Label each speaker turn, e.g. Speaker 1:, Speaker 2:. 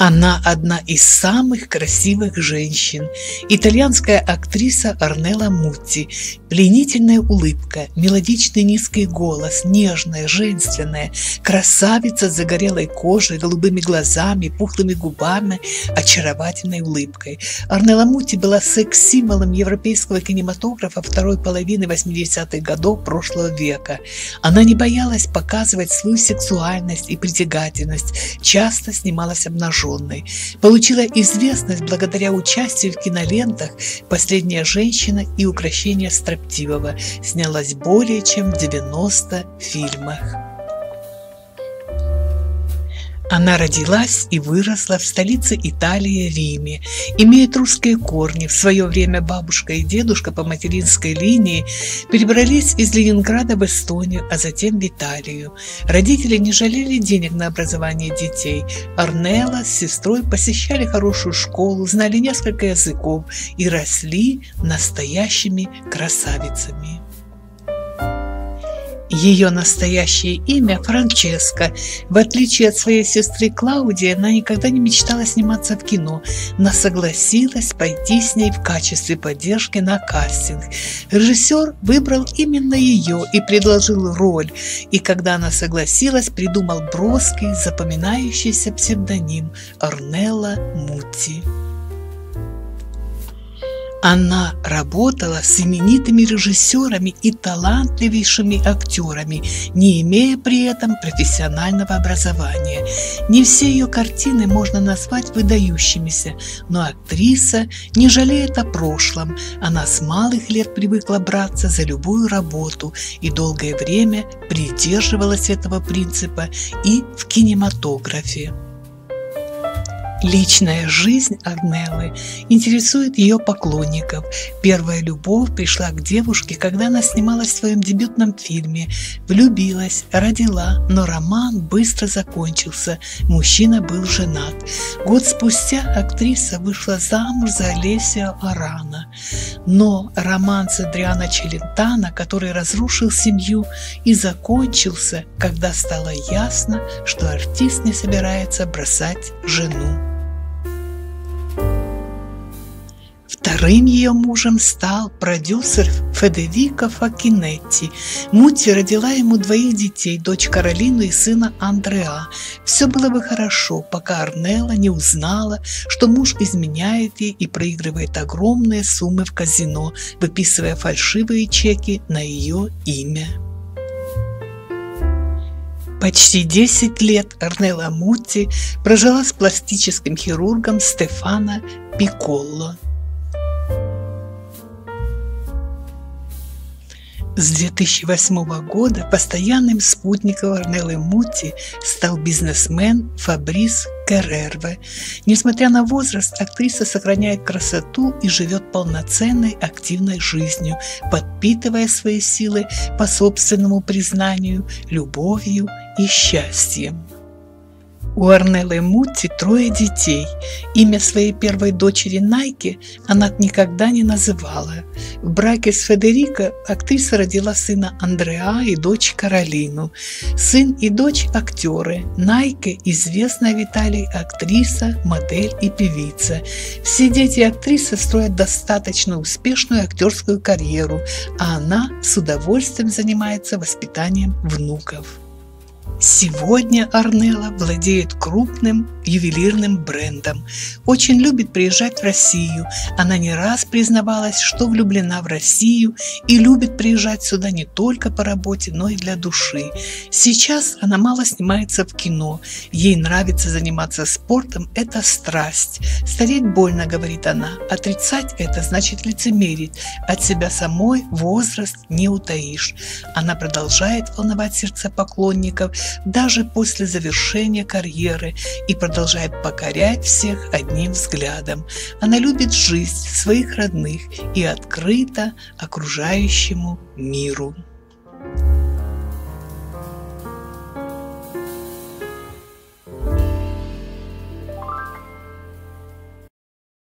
Speaker 1: Она одна из самых красивых женщин. Итальянская актриса Арнелла Мутти. Пленительная улыбка, мелодичный низкий голос, нежная, женственная, красавица с загорелой кожей, голубыми глазами, пухлыми губами, очаровательной улыбкой. Арнелла Мутти была секс-символом европейского кинематографа второй половины 80-х годов прошлого века. Она не боялась показывать свою сексуальность и притягательность, часто снималась обнаженной обнаженной, получила известность благодаря участию в кинолентах «Последняя женщина» и «Укращение строптивого», снялась более чем в 90 фильмах. Она родилась и выросла в столице Италии Риме, имеет русские корни. В свое время бабушка и дедушка по материнской линии перебрались из Ленинграда в Эстонию, а затем в Италию. Родители не жалели денег на образование детей. Арнелла с сестрой посещали хорошую школу, знали несколько языков и росли настоящими красавицами. Ее настоящее имя Франческа. В отличие от своей сестры Клаудии, она никогда не мечтала сниматься в кино, но согласилась пойти с ней в качестве поддержки на кастинг. Режиссер выбрал именно ее и предложил роль, и когда она согласилась, придумал броский, запоминающийся псевдоним Орнелла Мутти. Она работала с именитыми режиссерами и талантливейшими актерами, не имея при этом профессионального образования. Не все ее картины можно назвать выдающимися, но актриса не жалеет о прошлом. Она с малых лет привыкла браться за любую работу и долгое время придерживалась этого принципа и в кинематографе. Личная жизнь Арнеллы интересует ее поклонников. Первая любовь пришла к девушке, когда она снималась в своем дебютном фильме. Влюбилась, родила, но роман быстро закончился. Мужчина был женат. Год спустя актриса вышла замуж за Олесио Арана. Но роман с Адриано Челентано, который разрушил семью и закончился, когда стало ясно, что артист не собирается бросать жену. Вторым ее мужем стал продюсер Федерико Факинетти. Мути родила ему двоих детей, дочь Каролину и сына Андреа. Все было бы хорошо, пока Арнелла не узнала, что муж изменяет ей и проигрывает огромные суммы в казино, выписывая фальшивые чеки на ее имя. Почти 10 лет Арнелла Мутти прожила с пластическим хирургом Стефано Пиколло. С 2008 года постоянным спутником Арнеллы Мути стал бизнесмен Фабрис Керерве. Несмотря на возраст, актриса сохраняет красоту и живет полноценной активной жизнью, подпитывая свои силы по собственному признанию, любовью и счастьем. У Арнеллы Мутти трое детей. Имя своей первой дочери Найки она никогда не называла. В браке с Федерико актриса родила сына Андреа и дочь Каролину. Сын и дочь – актеры. Найке – известная в Италии актриса, модель и певица. Все дети актрисы строят достаточно успешную актерскую карьеру, а она с удовольствием занимается воспитанием внуков. Сегодня Арнелла владеет крупным ювелирным брендом. Очень любит приезжать в Россию. Она не раз признавалась, что влюблена в Россию и любит приезжать сюда не только по работе, но и для души. Сейчас она мало снимается в кино. Ей нравится заниматься спортом – это страсть. Стареть больно, говорит она. Отрицать это значит лицемерить. От себя самой возраст не утаишь. Она продолжает волновать сердца поклонников – даже после завершения карьеры и продолжает покорять всех одним взглядом. Она любит жизнь своих родных и открыта окружающему миру.